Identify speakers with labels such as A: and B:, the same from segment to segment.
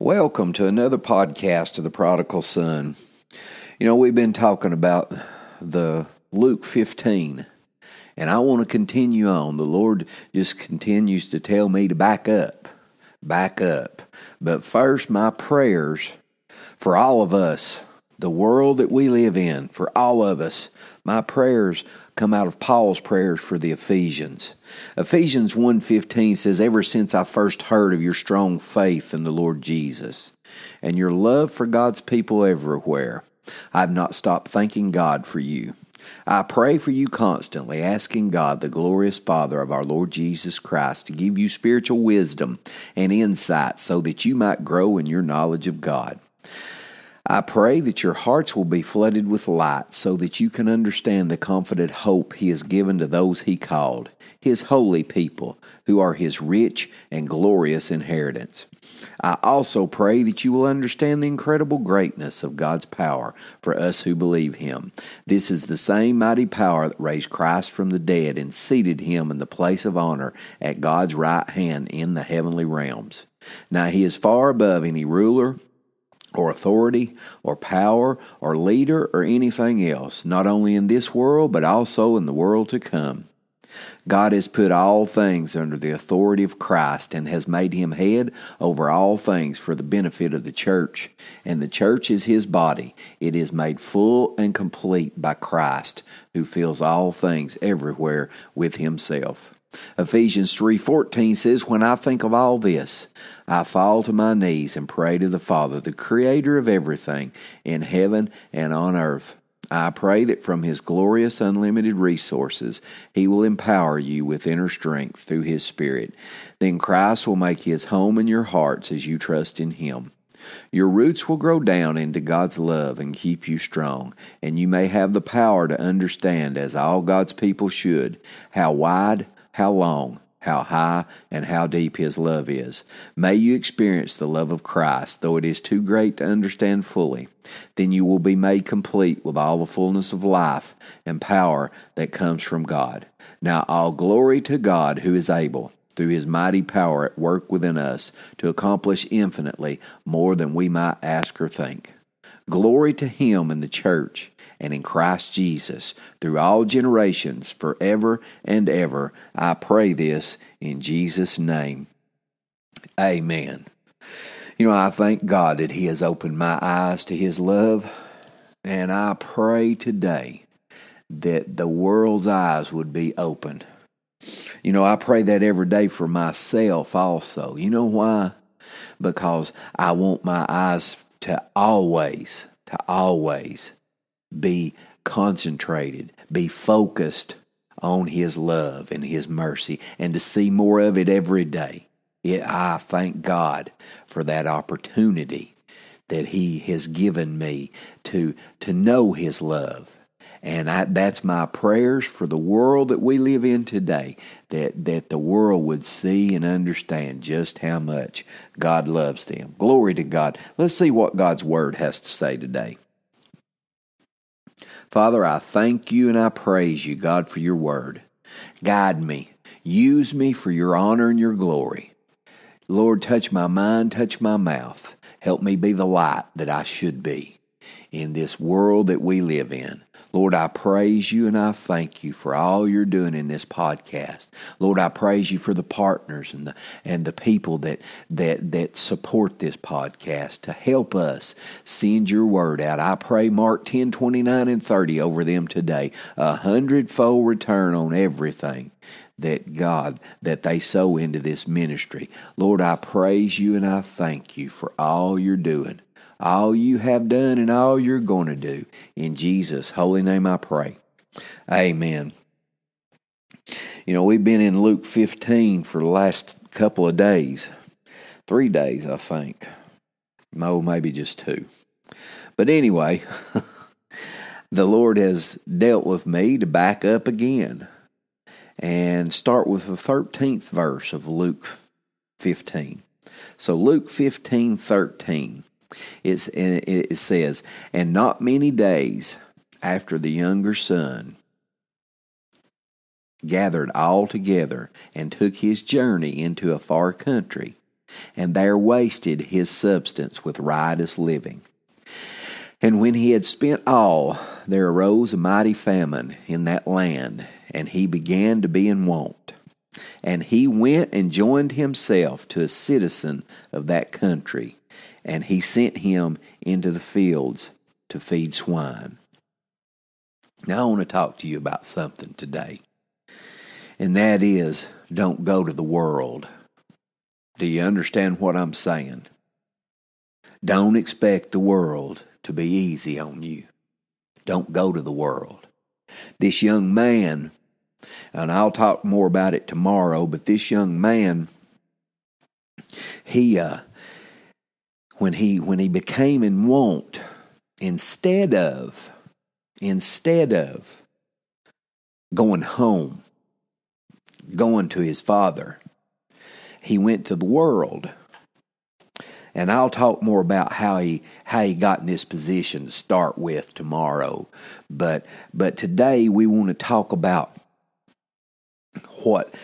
A: Welcome to another podcast of the Prodigal Son. You know, we've been talking about the Luke 15, and I want to continue on. The Lord just continues to tell me to back up, back up. But first, my prayers for all of us, the world that we live in, for all of us, my prayers come out of Paul's prayers for the Ephesians. Ephesians 1:15 says ever since I first heard of your strong faith in the Lord Jesus and your love for God's people everywhere I have not stopped thanking God for you. I pray for you constantly, asking God, the glorious Father of our Lord Jesus Christ, to give you spiritual wisdom and insight so that you might grow in your knowledge of God. I pray that your hearts will be flooded with light so that you can understand the confident hope He has given to those He called, His holy people, who are His rich and glorious inheritance. I also pray that you will understand the incredible greatness of God's power for us who believe Him. This is the same mighty power that raised Christ from the dead and seated Him in the place of honor at God's right hand in the heavenly realms. Now He is far above any ruler or authority or power or leader or anything else, not only in this world, but also in the world to come. God has put all things under the authority of Christ and has made him head over all things for the benefit of the church. And the church is his body. It is made full and complete by Christ, who fills all things everywhere with himself. Ephesians 3:14 says, "When I think of all this, I fall to my knees and pray to the Father, the creator of everything in heaven and on earth. I pray that from his glorious unlimited resources, he will empower you with inner strength through his spirit. Then Christ will make his home in your hearts as you trust in him." Your roots will grow down into God's love and keep you strong, and you may have the power to understand, as all God's people should, how wide, how long, how high, and how deep His love is. May you experience the love of Christ, though it is too great to understand fully. Then you will be made complete with all the fullness of life and power that comes from God. Now, all glory to God who is able through his mighty power at work within us to accomplish infinitely more than we might ask or think. Glory to him in the church and in Christ Jesus through all generations, forever and ever. I pray this in Jesus' name. Amen. You know, I thank God that He has opened my eyes to His love, and I pray today that the world's eyes would be opened. You know, I pray that every day for myself also. You know why? Because I want my eyes to always, to always be concentrated, be focused on His love and His mercy, and to see more of it every day. I thank God for that opportunity that He has given me to, to know His love. And I, that's my prayers for the world that we live in today, that, that the world would see and understand just how much God loves them. Glory to God. Let's see what God's Word has to say today. Father, I thank you and I praise you, God, for your word. Guide me. Use me for your honor and your glory. Lord, touch my mind, touch my mouth. Help me be the light that I should be in this world that we live in. Lord, I praise you and I thank you for all you're doing in this podcast. Lord, I praise you for the partners and the and the people that that that support this podcast to help us send your word out. I pray Mark 10, 29 and 30 over them today. A hundredfold return on everything that God that they sow into this ministry. Lord, I praise you and I thank you for all you're doing all you have done and all you're going to do. In Jesus' holy name I pray. Amen. You know, we've been in Luke 15 for the last couple of days. Three days, I think. Oh, maybe just two. But anyway, the Lord has dealt with me to back up again and start with the 13th verse of Luke 15. So, Luke 15 13. It's, it says, And not many days after the younger son gathered all together and took his journey into a far country, and there wasted his substance with riotous living. And when he had spent all, there arose a mighty famine in that land, and he began to be in want. And he went and joined himself to a citizen of that country, and he sent him into the fields to feed swine. Now, I want to talk to you about something today, and that is don't go to the world. Do you understand what I'm saying? Don't expect the world to be easy on you. Don't go to the world. This young man, and I'll talk more about it tomorrow, but this young man, he, uh, when he when he became in want, instead of instead of going home, going to his father, he went to the world. And I'll talk more about how he how he got in this position to start with tomorrow. But but today we want to talk about what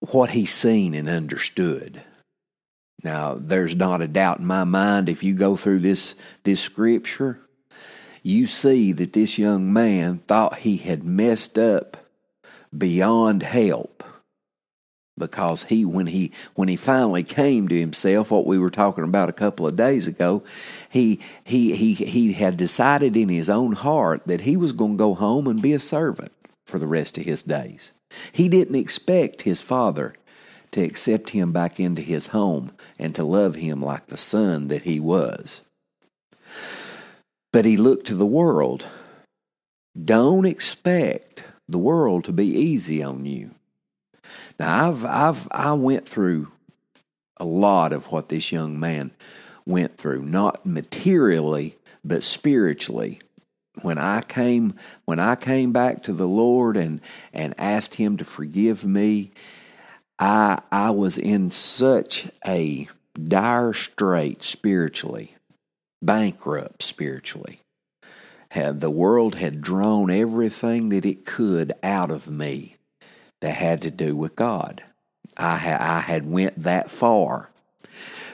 A: what he's seen and understood. Now, there's not a doubt in my mind if you go through this this scripture, you see that this young man thought he had messed up beyond help because he when he when he finally came to himself what we were talking about a couple of days ago he he he he had decided in his own heart that he was going to go home and be a servant for the rest of his days. He didn't expect his father to accept him back into his home and to love him like the son that he was. But he looked to the world. Don't expect the world to be easy on you. Now I've I've I went through a lot of what this young man went through, not materially but spiritually. When I came when I came back to the Lord and and asked him to forgive me, I I was in such a dire strait spiritually, bankrupt spiritually. Had the world had drawn everything that it could out of me that had to do with God. I, ha- I had went that far.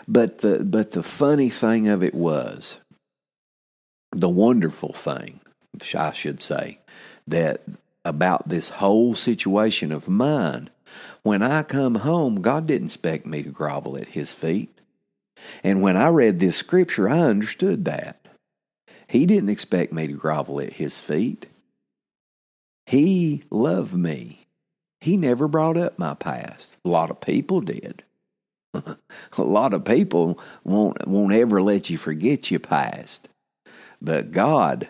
A: But the, but the funny thing of it was, the wonderful thing, I should say, that about this whole situation of mine, when I come home, God didn't expect me to grovel at His feet. And when I read this scripture, I understood that. He didn't expect me to grovel at His feet. He loved me. He never brought up my past. A lot of people did. a lot of people won't won't ever let you forget your past. But God,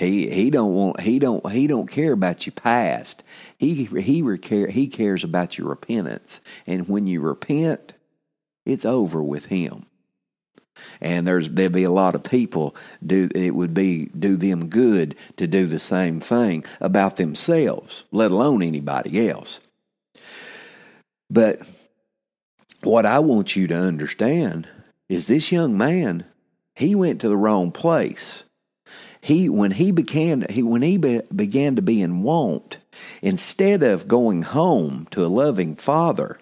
A: he he don't want he don't he don't care about your past. He he care he cares about your repentance. And when you repent, it's over with him and there's there'd be a lot of people do it would be do them good to do the same thing about themselves, let alone anybody else. But what I want you to understand is this young man, he went to the wrong place. He when he began he when he be, began to be in want, instead of going home to a loving father,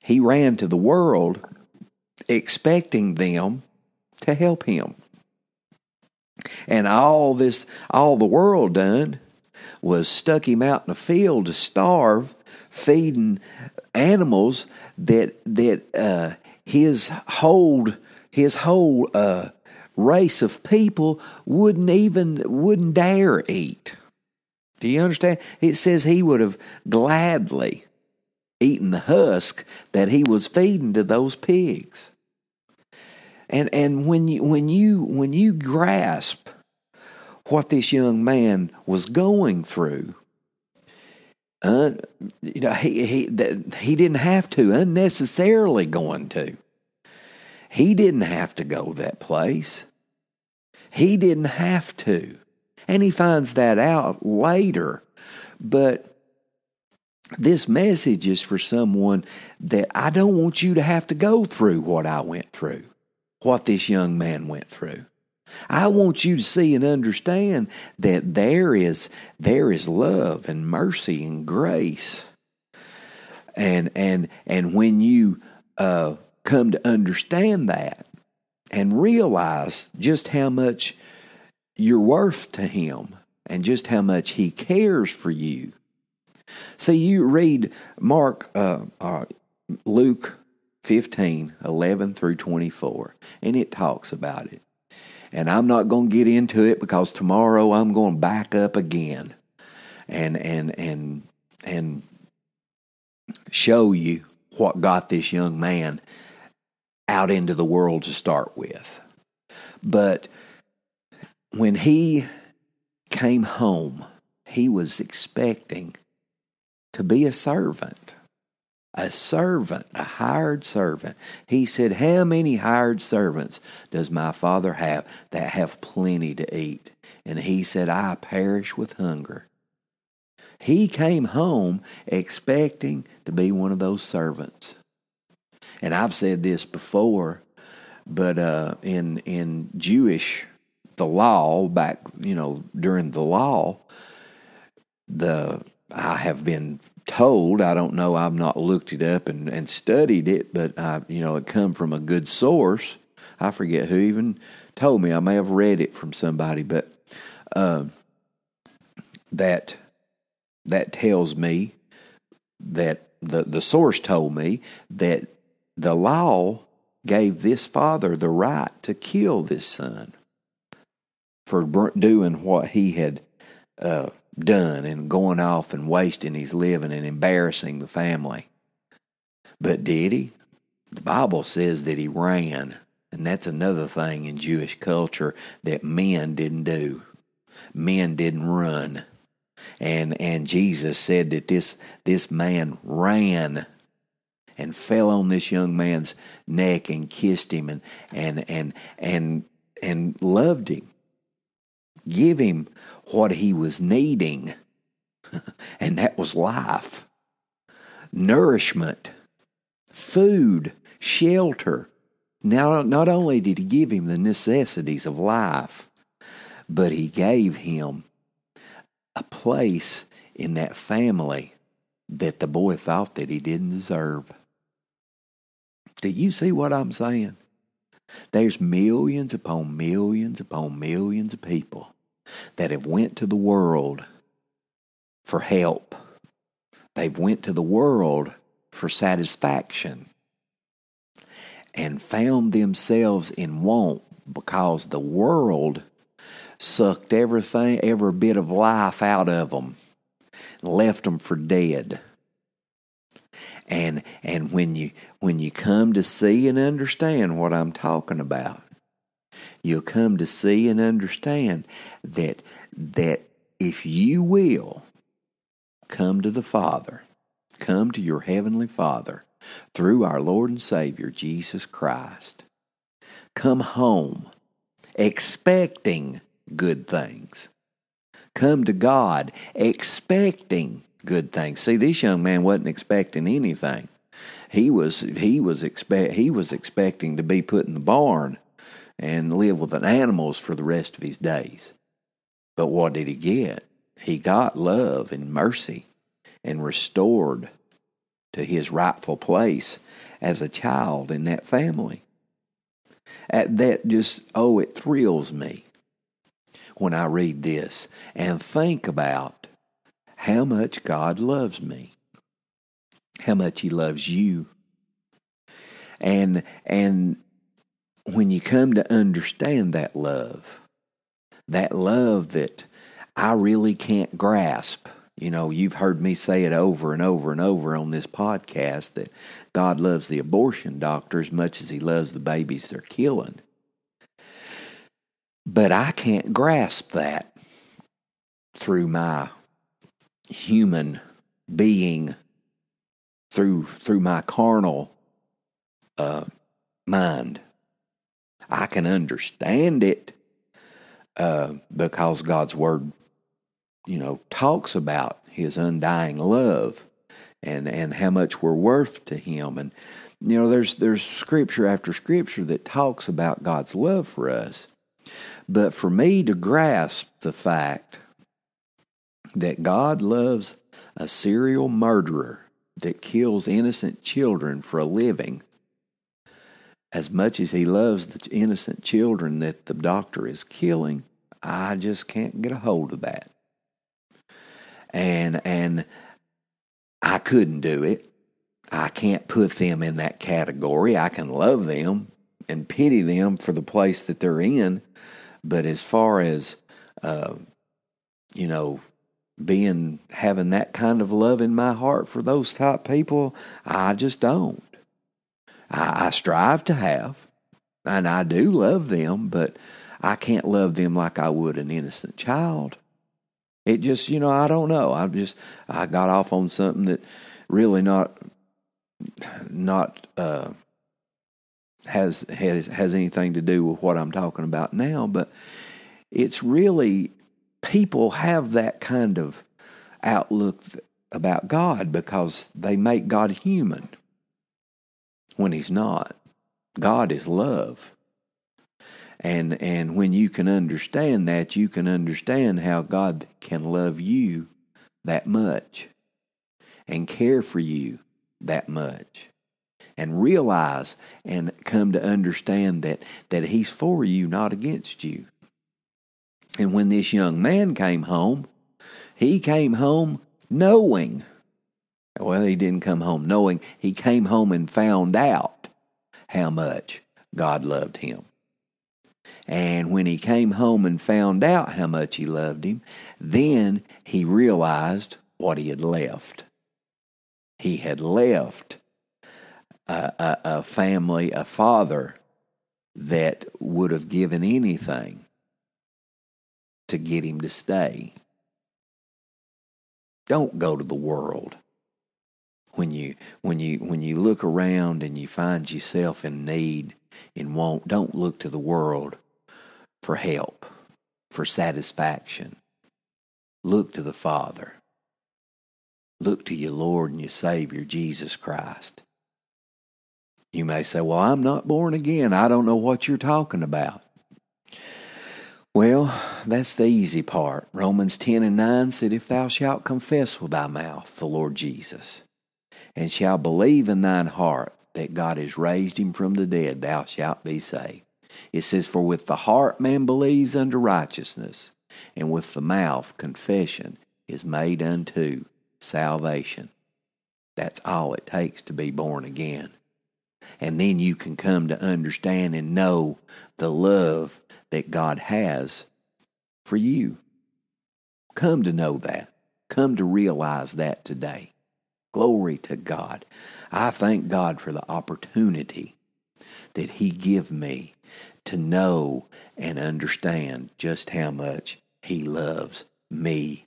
A: he ran to the world expecting them to help him. And all this, all the world done was stuck him out in a field to starve, feeding animals that that uh, his hold his whole uh, race of people wouldn't even wouldn't dare eat. Do you understand? It says he would have gladly eaten the husk that he was feeding to those pigs. And and when you when you when you grasp what this young man was going through, uh, you know, he he he didn't have to unnecessarily going to. He didn't have to go that place. He didn't have to, and he finds that out later. But this message is for someone that I don't want you to have to go through what I went through what this young man went through. I want you to see and understand that there is there is love and mercy and grace. And and and when you uh, come to understand that and realize just how much you're worth to Him and just how much He cares for you. See, you read Mark, uh, uh, Luke 15, 11 through 24, and it talks about it. And I'm not going to get into it because tomorrow I'm going to back up again and and and and show you what got this young man out into the world to start with. But when he came home, he was expecting to be a servant. A servant, a hired servant. He said, How many hired servants does my father have that have plenty to eat? And he said, I perish with hunger. He came home expecting to be one of those servants. And I've said this before, but uh, in in Jewish the law back, you know, during the law, the I have been told, I don't know, I've not looked it up and, and studied it, but I, you know, it come from a good source. I forget who even told me. I may have read it from somebody, but uh, that that tells me that the, the source told me that the law gave this father the right to kill this son for doing what he had uh, done and going off and wasting his living and embarrassing the family. But did he? The Bible says that he ran. And that's another thing in Jewish culture that men didn't do. Men didn't run and and Jesus said that this this man ran and fell on this young man's neck and kissed him and and and and and loved him. Give him what he was needing. And that was life. Nourishment. Food. Shelter. Now not only did he give him the necessities of life but he gave him a place in that family that the boy thought that he didn't deserve. Do you see what I'm saying? There's millions upon millions upon millions of people that have went to the world for help. They've went to the world for satisfaction and found themselves in want because the world sucked everything, every bit of life out of them, and left them for dead. And and when you when you come to see and understand what I'm talking about, you'll come to see and understand that that if you will come to the Father, come to your heavenly Father through our Lord and Savior Jesus Christ. Come home expecting good things. Come to God expecting good things. See, this young man wasn't expecting anything. He was he was expect he was expecting to be put in the barn and live with the animals for the rest of his days. But what did he get? He got love and mercy and restored to his rightful place as a child in that family. At that just oh it thrills me when I read this and think about how much God loves me, how much He loves you. And, and when you come to understand that love, that love that I really can't grasp, you know, you've heard me say it over and over and over on this podcast that God loves the abortion doctor as much as He loves the babies they're killing. But I can't grasp that through my human being, through through my carnal uh, mind. I can understand it uh, because God's word, you know, talks about His undying love and and how much we're worth to Him, and you know, there's there's scripture after scripture that talks about God's love for us. But for me to grasp the fact that God loves a serial murderer that kills innocent children for a living as much as he loves the innocent children that the doctor is killing, I just can't get a hold of that. And and I couldn't do it. I can't put them in that category. I can love them and pity them for the place that they're in, but as far as uh, you know, being having that kind of love in my heart for those type people, I just don't. I, I strive to have, and I do love them, but I can't love them like I would an innocent child. It just, you know, I don't know. I just I got off on something that really not not uh, has has has anything to do with what I'm talking about now, but it's really people have that kind of outlook about God because they make God human when he's not. God is love. And and when you can understand that, you can understand how God can love you that much and care for you that much and realize and come to understand that that he's for you not against you. And when this young man came home, he came home knowing well, he didn't come home knowing. He came home and found out how much God loved him. And when he came home and found out how much he loved him, then he realized what he had left. He had left a, a, a family, a father that would have given anything to get him to stay. Don't go to the world when you when you when you look around and you find yourself in need and want. Don't look to the world for help for satisfaction. Look to the father. Look to your lord and your savior jesus christ. You may say well i'm not born again. I don't know what you're talking about well, that's the easy part. Romans 10 and 9 said, If thou shalt confess with thy mouth the Lord Jesus, and shalt believe in thine heart that God has raised him from the dead, thou shalt be saved. It says, For with the heart man believes unto righteousness, and with the mouth confession is made unto salvation. That's all it takes to be born again. And then you can come to understand and know the love that God has for you. Come to know that. Come to realize that today. Glory to God. I thank God for the opportunity that He give me to know and understand just how much He loves me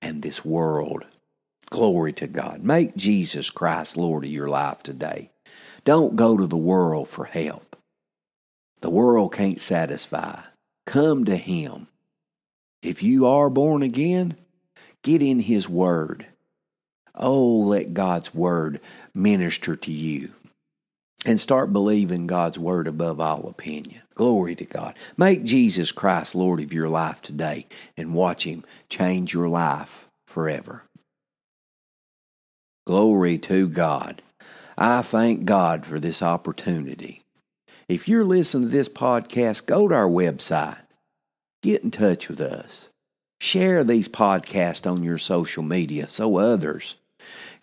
A: and this world. Glory to God. Make Jesus Christ Lord of your life today. Don't go to the world for help. The world can't satisfy. Come to Him. If you are born again, get in His Word. Oh, let God's Word minister to you. And start believing God's Word above all opinion. Glory to God. Make Jesus Christ Lord of your life today and watch Him change your life forever. Glory to God. I thank God for this opportunity. If you're listening to this podcast, go to our website. Get in touch with us. Share these podcasts on your social media so others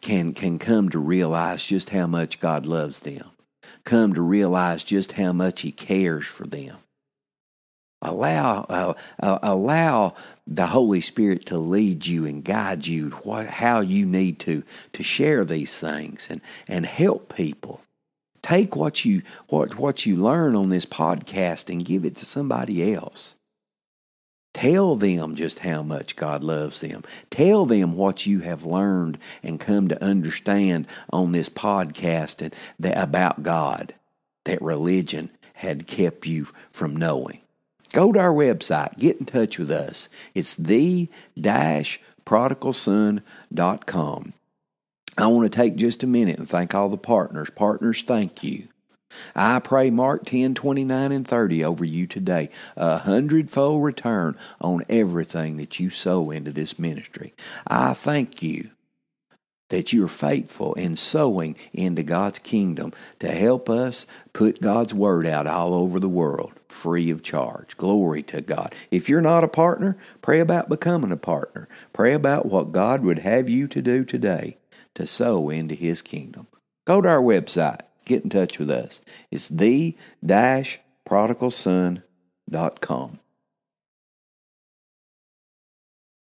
A: can, can come to realize just how much God loves them, come to realize just how much He cares for them. Allow, uh, uh, allow the Holy Spirit to lead you and guide you what, how you need to, to share these things and, and help people. Take what you, what, what you learn on this podcast and give it to somebody else. Tell them just how much God loves them. Tell them what you have learned and come to understand on this podcast and that, about God that religion had kept you from knowing. Go to our website, get in touch with us. It's the prodigalson.com. I want to take just a minute and thank all the partners. Partners, thank you. I pray Mark 10, 29, and 30 over you today. A hundredfold return on everything that you sow into this ministry. I thank you that you're faithful in sowing into God's kingdom to help us put God's word out all over the world free of charge. Glory to God. If you're not a partner, pray about becoming a partner. Pray about what God would have you to do today to sow into His kingdom. Go to our website. Get in touch with us. It's the prodigalson.com.